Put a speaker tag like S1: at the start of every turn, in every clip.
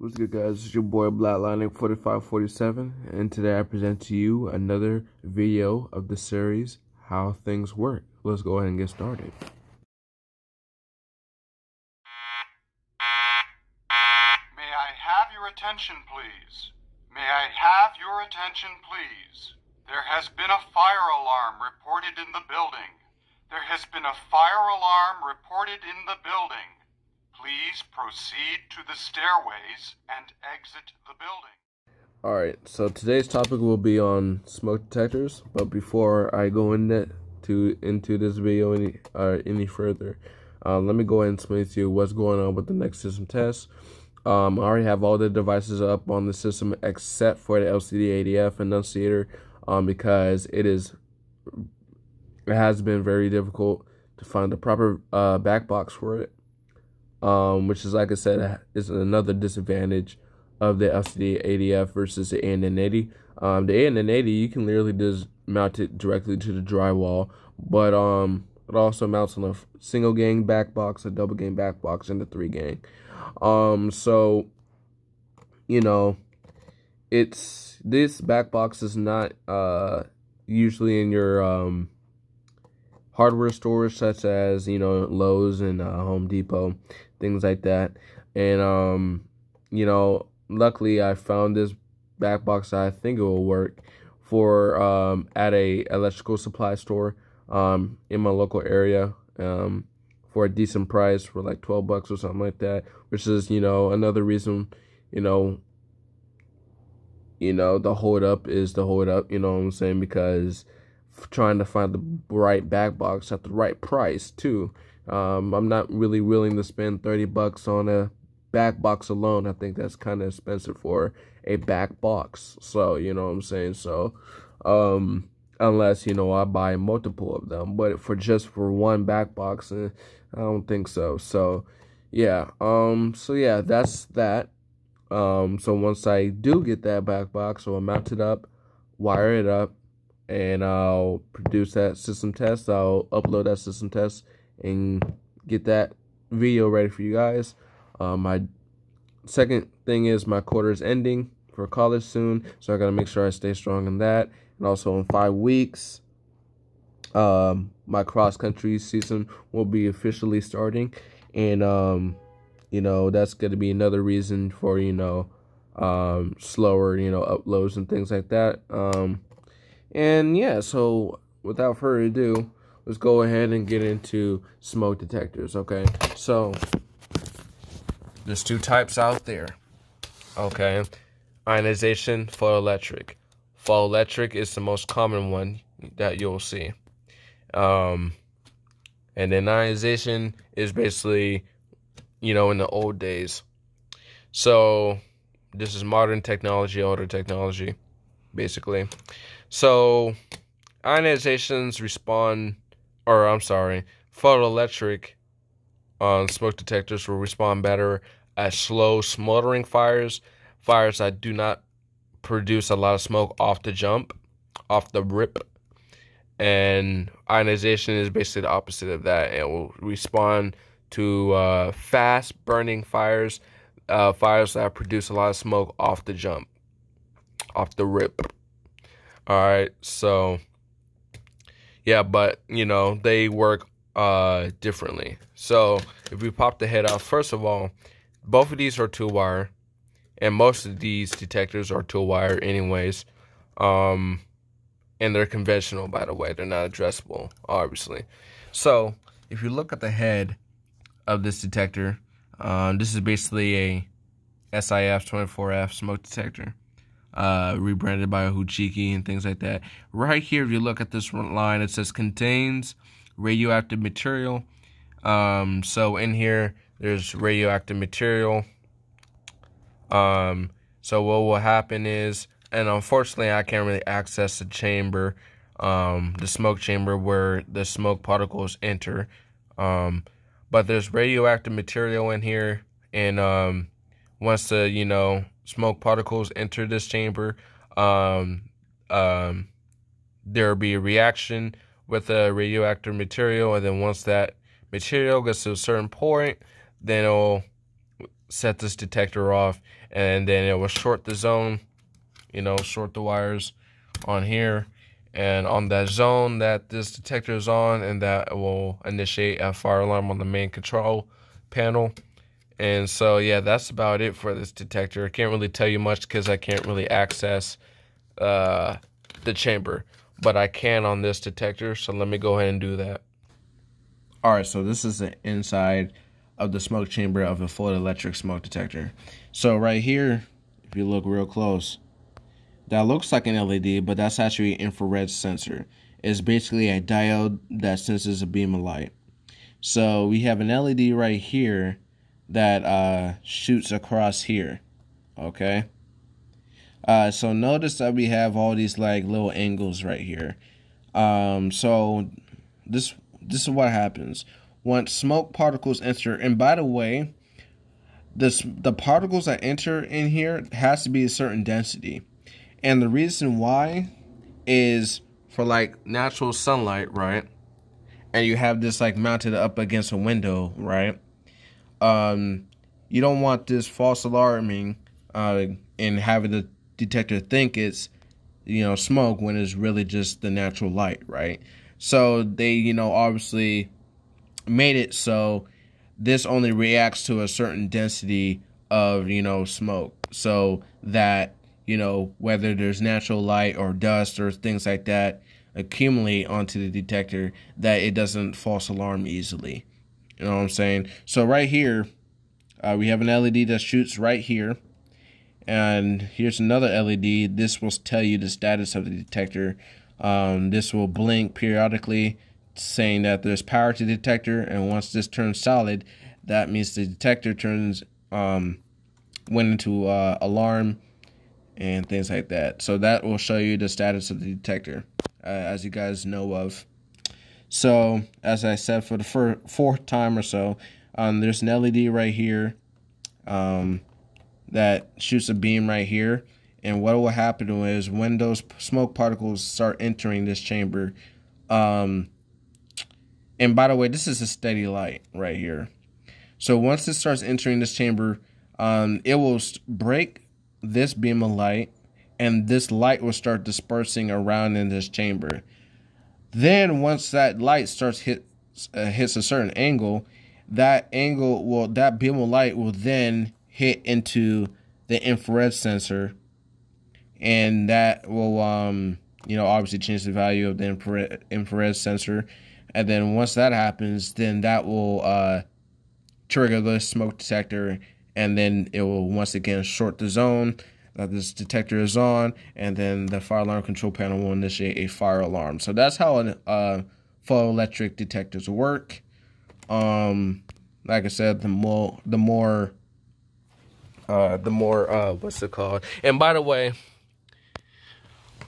S1: What's good guys, it's your boy Blacklightning4547 and today I present to you another video of the series How Things Work. Let's go ahead and get started.
S2: May I have your attention please? May I have your attention please? There has been a fire alarm reported in the building. There has been a fire alarm reported in the building. Please proceed to the stairways and exit the building.
S1: Alright, so today's topic will be on smoke detectors, but before I go into to into this video any uh, any further, uh, let me go ahead and explain to you what's going on with the next system test. Um, I already have all the devices up on the system except for the LCD-80F annunciator um, because it is it has been very difficult to find the proper uh, back box for it um, which is like I said is another disadvantage of the LCD-80F versus the ANN80. Um, the ANN80 you can literally just mount it directly to the drywall, but um, it also mounts on a single gang back box, a double gang back box, and a three gang. Um, so you know, it's this back box is not uh usually in your um hardware stores such as you know Lowe's and uh, Home Depot things like that. And um, you know, luckily I found this back box I think it will work for um at a electrical supply store um in my local area um for a decent price for like 12 bucks or something like that, which is, you know, another reason, you know, you know, the hold up is the hold up, you know what I'm saying? Because trying to find the right back box at the right price too um, I'm not really willing to spend 30 bucks on a back box alone. I think that's kind of expensive for a back box. So, you know what I'm saying? So, um, unless, you know, I buy multiple of them. But for just for one back box, eh, I don't think so. So, yeah. Um, so yeah, that's that. Um, so once I do get that back box, so I'll mount it up, wire it up, and I'll produce that system test. I'll upload that system test and get that video ready for you guys. Um, my second thing is my quarter is ending for college soon, so I gotta make sure I stay strong in that. And also in five weeks, um, my cross country season will be officially starting, and um, you know that's gonna be another reason for you know um, slower you know uploads and things like that. Um, and yeah, so without further ado, let's go ahead and get into smoke detectors, okay? So, there's two types out there, okay? Ionization, photoelectric. Photoelectric is the most common one that you'll see. Um, and then ionization is basically, you know, in the old days. So, this is modern technology, older technology, basically. So, ionizations respond or I'm sorry, photoelectric on smoke detectors will respond better at slow smoldering fires, fires that do not produce a lot of smoke off the jump, off the rip. And ionization is basically the opposite of that. It will respond to uh, fast burning fires, uh, fires that produce a lot of smoke off the jump, off the rip. All right, so yeah, but you know they work uh differently. So if we pop the head off, first of all, both of these are two wire, and most of these detectors are two wire anyways. Um, and they're conventional, by the way. They're not addressable, obviously. So if you look at the head of this detector, um, this is basically a SIF 24F smoke detector uh, rebranded by Hochiki and things like that. Right here, if you look at this line, it says contains radioactive material. Um, so in here, there's radioactive material. Um, so what will happen is, and unfortunately, I can't really access the chamber, um, the smoke chamber where the smoke particles enter. Um, but there's radioactive material in here, and um, once the you know smoke particles enter this chamber, um, um, there will be a reaction with the radioactive material, and then once that material gets to a certain point, then it'll set this detector off and then it will short the zone, you know, short the wires on here and on that zone that this detector is on and that will initiate a fire alarm on the main control panel. And so, yeah, that's about it for this detector. I can't really tell you much because I can't really access uh, the chamber, but I can on this detector. So let me go ahead and do that. All right, so this is the inside of the smoke chamber of a photoelectric smoke detector. So right here, if you look real close, that looks like an LED, but that's actually an infrared sensor. It's basically a diode that senses a beam of light. So we have an LED right here that uh, shoots across here. Okay. Uh, so notice that we have all these like little angles right here. Um, so this this is what happens once smoke particles enter. And by the way, this the particles that enter in here has to be a certain density. And the reason why is for like natural sunlight, right? And you have this like mounted up against a window, right? Um, you don't want this false alarming uh, and having the detector think it's you know smoke when it's really just the natural light, right? So they you know obviously made it so this only reacts to a certain density of you know smoke, so that you know, whether there's natural light or dust or things like that accumulate onto the detector that it doesn't false alarm easily. You know what I'm saying? So right here, uh, we have an LED that shoots right here. And here's another LED. This will tell you the status of the detector. Um, this will blink periodically saying that there's power to the detector. And once this turns solid, that means the detector turns um, went into uh, alarm and things like that. So that will show you the status of the detector, uh, as you guys know of. So as I said for the fir- fourth time or so, um, there's an LED right here um, that shoots a beam right here. And what will happen is when those smoke particles start entering this chamber, um, and by the way, this is a steady light right here. So once it starts entering this chamber, um, it will break this beam of light, and this light will start dispersing around in this chamber. Then once that light starts hit uh, hits a certain angle, that angle will that beam of light will then hit into the infrared sensor, and that will um you know obviously change the value of the infrared infrared sensor, and then once that happens, then that will uh trigger the smoke detector. And then it will once again short the zone that this detector is on, and then the fire alarm control panel will initiate a fire alarm. So that's how an, uh, photoelectric detectors work. Um, like I said, the more the more uh, the more uh, what's it called? And by the way,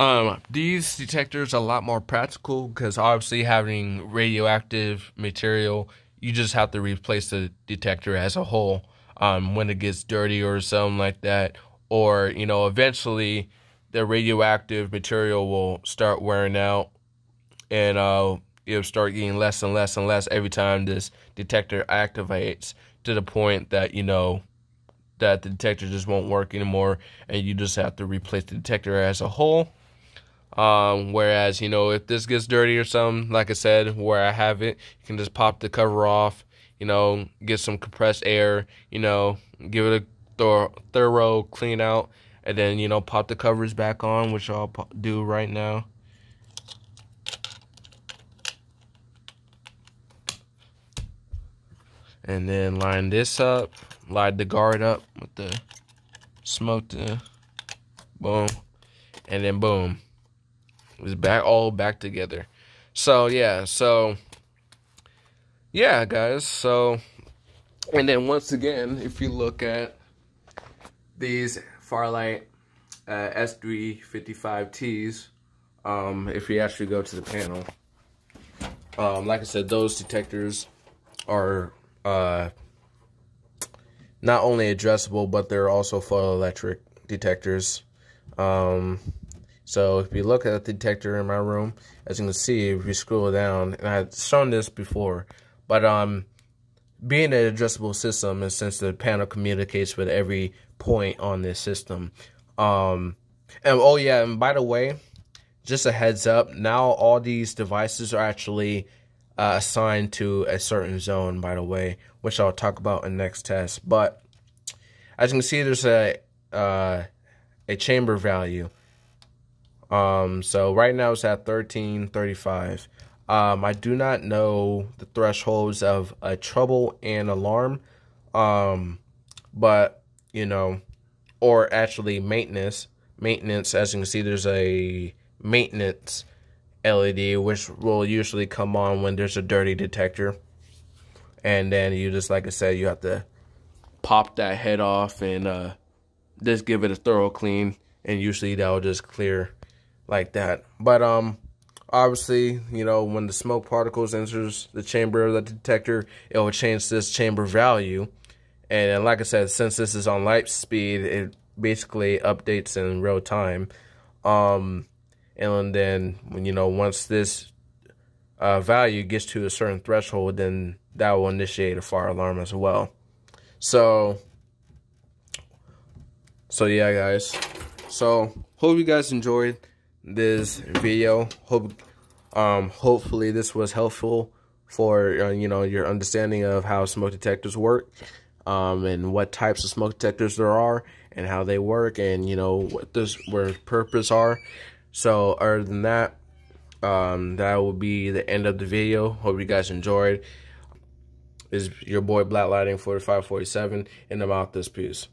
S1: um, these detectors are a lot more practical because obviously having radioactive material, you just have to replace the detector as a whole um, when it gets dirty or something like that. Or, you know, eventually the radioactive material will start wearing out and uh, it'll start getting less and less and less every time this detector activates to the point that, you know, that the detector just won't work anymore and you just have to replace the detector as a whole. Um, whereas, you know, if this gets dirty or something, like I said, where I have it, you can just pop the cover off you know, get some compressed air, you know, give it a thorough, thorough clean out, and then, you know, pop the covers back on, which I'll do right now. And then line this up, line the guard up with the smoke, to, boom, and then boom. It's back all back together. So yeah, so yeah, guys. So, and then once again, if you look at these Fire-Lite uh, S355Ts, um, if you actually go to the panel, um, like I said, those detectors are uh, not only addressable, but they're also photoelectric detectors. Um, so if you look at the detector in my room, as you can see, if you scroll down, and I've shown this before, but um, being an addressable system, and since the panel communicates with every point on this system. Um, and oh yeah, and by the way, just a heads up, now all these devices are actually uh, assigned to a certain zone, by the way, which I'll talk about in next test. But as you can see, there's a uh, a chamber value. Um, so right now it's at 1335. Um, I do not know the thresholds of a trouble and alarm. Um, but you know, or actually maintenance. Maintenance, as you can see, there's a maintenance LED, which will usually come on when there's a dirty detector. And then you just, like I said, you have to pop that head off and uh, just give it a thorough clean. And usually that will just clear like that. But um, obviously, you know, when the smoke particles enters the chamber of the detector, it will change this chamber value. And like I said, since this is on LiteSpeed, it basically updates in real time. Um, and then, you know, once this uh, value gets to a certain threshold, then that will initiate a fire alarm as well. So, so yeah, guys. So, hope you guys enjoyed this video. Hope, um, hopefully this was helpful for uh, you know your understanding of how smoke detectors work um, and what types of smoke detectors there are and how they work and you know what this where purpose are. So other than that um, that will be the end of the video. Hope you guys enjoyed. Is your boy BlackLightning 4547 and i'm out this piece